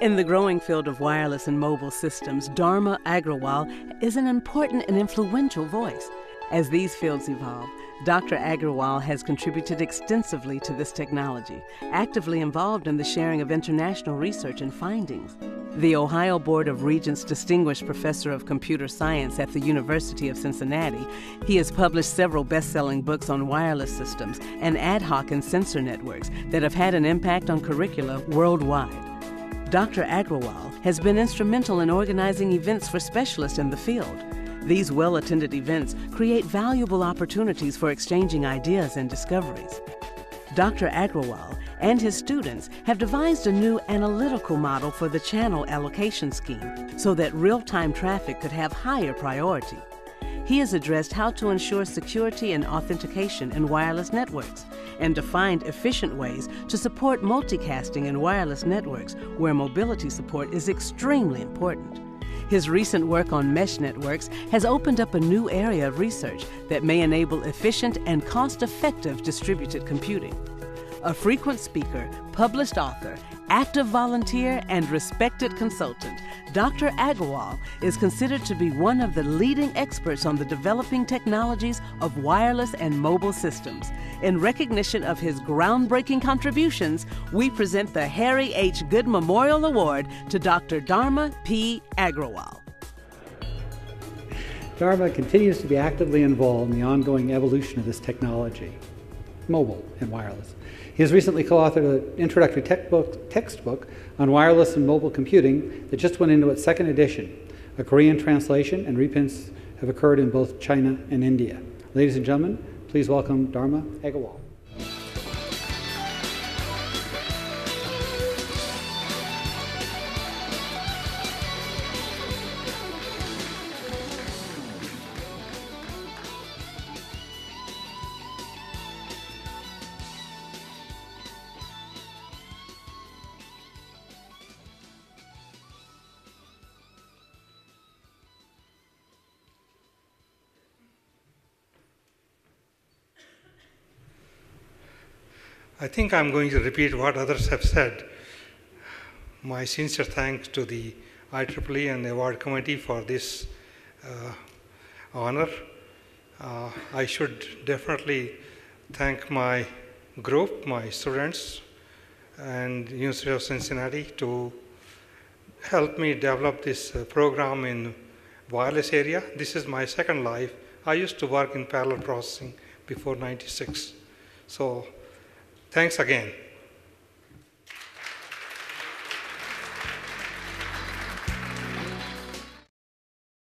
In the growing field of wireless and mobile systems, Dharma Agrawal is an important and influential voice. As these fields evolve, Dr. Agrawal has contributed extensively to this technology, actively involved in the sharing of international research and findings. The Ohio Board of Regents Distinguished Professor of Computer Science at the University of Cincinnati, he has published several best selling books on wireless systems and ad hoc and sensor networks that have had an impact on curricula worldwide. Dr. Agrawal has been instrumental in organizing events for specialists in the field. These well attended events create valuable opportunities for exchanging ideas and discoveries. Dr. Agrawal and his students have devised a new analytical model for the channel allocation scheme so that real time traffic could have higher priority. He has addressed how to ensure security and authentication in wireless networks and defined efficient ways to support multicasting in wireless networks where mobility support is extremely important. His recent work on mesh networks has opened up a new area of research that may enable efficient and cost effective distributed computing. A frequent speaker, published author, active volunteer, and respected consultant, Dr. Agrawal is considered to be one of the leading experts on the developing technologies of wireless and mobile systems. In recognition of his groundbreaking contributions, we present the Harry H. Goode Memorial Award to Dr. Dharma P. Agrawal. Dharma continues to be actively involved in the ongoing evolution of this technology, mobile and wireless. He has recently co authored an introductory textbook on wireless and mobile computing that just went into its second edition. A Korean translation and reprints have occurred in both China and India. Ladies and gentlemen, please welcome Dharma Agrawal. I think I'm going to repeat what others have said. My sincere thanks to the IEEE and the award committee for this uh, honor. Uh, I should definitely thank my group, my students, and University of Cincinnati to help me develop this uh, program in wireless area. This is my second life. I used to work in parallel processing before 96. So Thanks again.